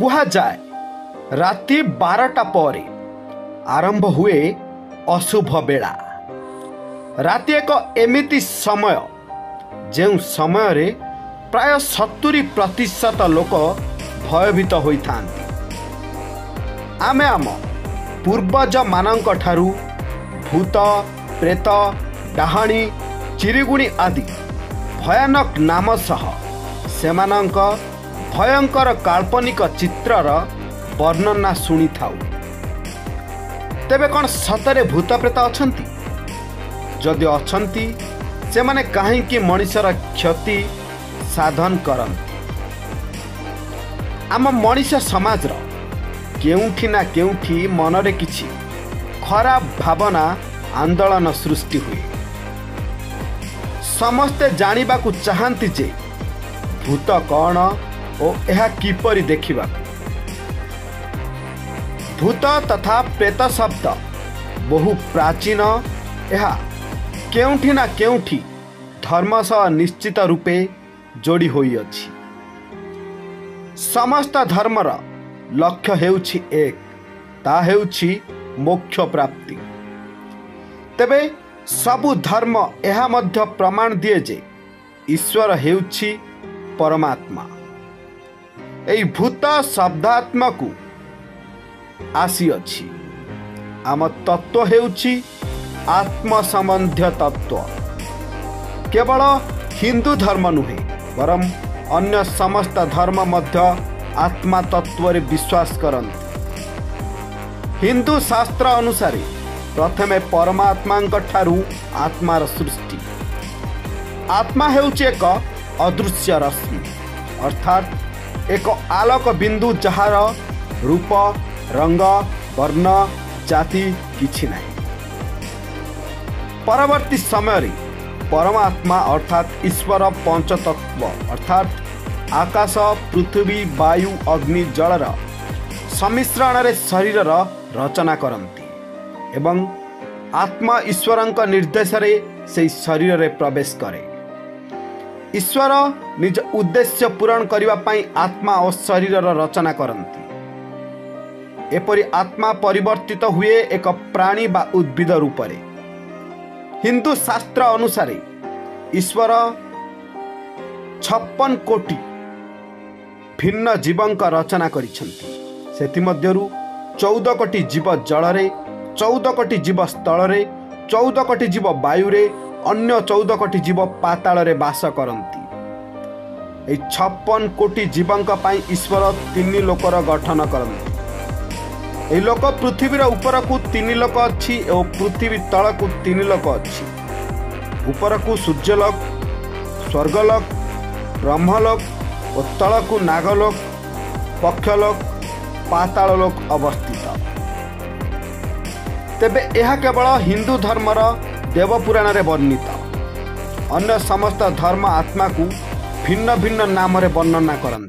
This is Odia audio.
କୁହାଯାଏ ରାତି ବାରଟା ପରେ ଆରମ୍ଭ ହୁଏ ଅଶୁଭ ବେଳା। ରାତି ଏକ ଏମିତି ସମୟ ଯେଉଁ ସମୟରେ ପ୍ରାୟ ସତୁରି ପ୍ରତିଶତ ଲୋକ ଭୟଭୀତ ହୋଇଥାନ୍ତି। ଆମେ ଆମ ପୂର୍ବଜମାନଙ୍କ ଠାରୁ ଭୂତ ପ୍ରେତ ଡାହାଣୀ ଚିରିଗୁଣି ଆଦି ଭୟାନକ ନାମ ସହ ସେମାନଙ୍କ ଭୟଙ୍କର କାଳ୍ପନିକ ଚିତ୍ରର ବର୍ଣ୍ଣନା ଶୁଣିଥାଉ। ତେବେ କ'ଣ ସତରେ ଭୂତ ପ୍ରେତ ଅଛନ୍ତି? ଯଦି ଅଛନ୍ତି ସେମାନେ କାହିଁକି ମଣିଷର କ୍ଷତି ସାଧନ କରନ୍ତି? ଆମ ମଣିଷ ସମାଜର କେଉଁଠି ନା କେଉଁଠି ମନରେ କିଛି ଖରାପ ଭାବନା ଆନ୍ଦୋଳନ ସୃଷ୍ଟି ହୁଏ। ସମସ୍ତେ ଜାଣିବାକୁ ଚାହାନ୍ତି ଯେ ଭୂତ କ'ଣ ଓ ଏହା କିପରି ଦେଖିବାକୁ ଭୂତ ତଥା ପ୍ରେତ ଶବ୍ଦ ବହୁ ପ୍ରାଚୀନ ଏହା କେଉଁଠି ନା କେଉଁଠି ଧର୍ମ ସହ ନିଶ୍ଚିତ ରୂପେ ଯୋଡ଼ି ହୋଇଅଛି। ସମସ୍ତ ଧର୍ମର ଲକ୍ଷ୍ୟ ହେଉଛି ଏକ ତାହା ହେଉଛି ମୋକ୍ଷ ପ୍ରାପ୍ତି। ତେବେ ସବୁ ଧର୍ମ ଏହା ମଧ୍ୟ ପ୍ରମାଣ ଦିଏ ଯେ ଈଶ୍ୱର ହେଉଛି ପରମାତ୍ମା। ଏହି ଭୂତ ଶବ୍ଦାତ୍ମାକୁ ଆସିଅଛି। ଆମ ତତ୍ଵ ହେଉଛି ଆତ୍ମ ସମ୍ବନ୍ଧୀୟ ତତ୍ଵ କେବଳ ହିନ୍ଦୁ ଧର୍ମ ନୁହେଁ ବରଂ ଅନ୍ୟ ସମସ୍ତ ଧର୍ମ ମଧ୍ୟ ଆତ୍ମା ତତ୍ଵରେ ବିଶ୍ୱାସ କରନ୍ତି। ହିନ୍ଦୁ ଶାସ୍ତ୍ର ଅନୁସାରେ ପ୍ରଥମେ ପରମାତ୍ମାଙ୍କ ଠାରୁ ଆତ୍ମାର ସୃଷ୍ଟି। ଆତ୍ମା ହେଉଛି ଏକ ଅଦୃଶ୍ୟ ରଶ୍ମି ଅର୍ଥାତ୍ ଏକ ଆଲୋକ ବିନ୍ଦୁ ଯାହାର ରୂପ ରଙ୍ଗ ବର୍ଣ୍ଣ ଜାତି କିଛି ନାହିଁ। ପରବର୍ତ୍ତୀ ସମୟରେ ପରମାତ୍ମା ଅର୍ଥାତ୍ ଈଶ୍ୱର ପଞ୍ଚତତ୍ଵ ଅର୍ଥାତ୍ ଆକାଶ ପୃଥିବୀ ବାୟୁ ଅଗ୍ନି ଜଳର ସମ୍ମିଶ୍ରଣରେ ଶରୀରର ରଚନା କରନ୍ତି ଏବଂ ଆତ୍ମା ଈଶ୍ୱରଙ୍କ ନିର୍ଦ୍ଦେଶରେ ସେହି ଶରୀରରେ ପ୍ରବେଶ କରେ। ଈଶ୍ୱର ନିଜ ଉଦ୍ଦେଶ୍ୟ ପୂରଣ କରିବା ପାଇଁ ଆତ୍ମା ଓ ଶରୀରର ରଚନା କରନ୍ତି। ଏପରି ଆତ୍ମା ପରିବର୍ତ୍ତିତ ହୁଏ ଏକ ପ୍ରାଣୀ ବା ଉଦ୍ଭିଦ ରୂପରେ। ହିନ୍ଦୁ ଶାସ୍ତ୍ର ଅନୁସାରେ ଈଶ୍ୱର ଛପନ କୋଟି ଭିନ୍ନ ଜୀବଙ୍କ ରଚନା କରିଛନ୍ତି। ସେଥିମଧ୍ୟରୁ ଚଉଦ କୋଟି ଜୀବ ଜଳରେ ଚଉଦ କୋଟି ଜୀବ ସ୍ଥଳରେ ଚଉଦ କୋଟି ଜୀବ ବାୟୁରେ ଅନ୍ୟ ଚଉଦ କୋଟି ଜୀବ ପାତାଳରେ ବାସ କରନ୍ତି। ଏହି ଛପନ କୋଟି ଜୀବଙ୍କ ପାଇଁ ଈଶ୍ୱର ତିନି ଲୋକର ଗଠନ କରନ୍ତି। ଏହି ଲୋକ ପୃଥିବୀର ଉପରକୁ ତିନି ଲୋକ ଅଛି ଓ ପୃଥିବୀ ତଳକୁ ତିନି ଲୋକ ଅଛି। ଉପରକୁ ସୂର୍ଯ୍ୟଲୋକ ସ୍ୱର୍ଗଲୋକ ବ୍ରହ୍ମଲୋକ ଓ ତଳକୁ ନାଗଲୋକ ପକ୍ଷଲୋକ ପାତାଳ ଲୋକ ଅବସ୍ଥିତ। ତେବେ ଏହା କେବଳ ହିନ୍ଦୁ ଧର୍ମର ଦେବପୁରାଣରେ ବର୍ଣ୍ଣିତ। ଅନ୍ୟ ସମସ୍ତ ଧର୍ମ ଆତ୍ମାକୁ ଭିନ୍ନ ଭିନ୍ନ ନାମରେ ବର୍ଣ୍ଣନା କରନ୍ତି।